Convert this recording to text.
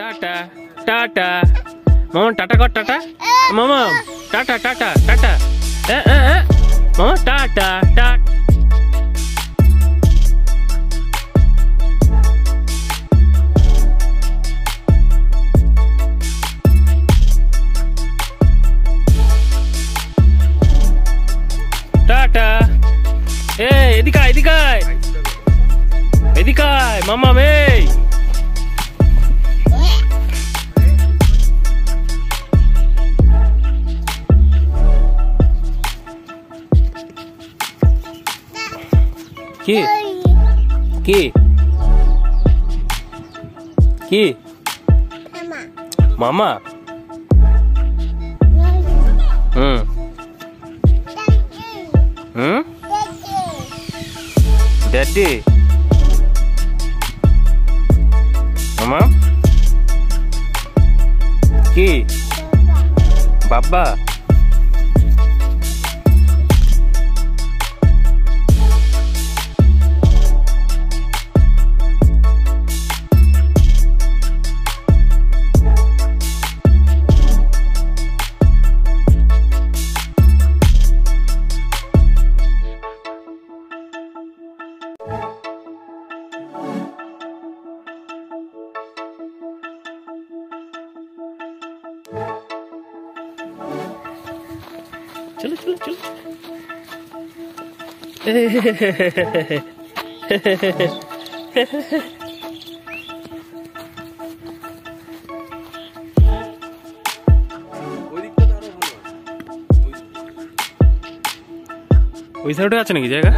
Tata টাটা মামা টাটা কর টাটা। মামা টাটা টাটা টাটা। মামা টাটা টাটা। টাটা। এ এদিকে আয়, এদিকে আয়। এদিকে Ki. Ki. Ki. Mama. Mama. Hmm. Hmm? Daddy. Mama. Ki. Baba. কি বাবা চলো চলো চলো ওই সাইডে আছে নাকি জায়গা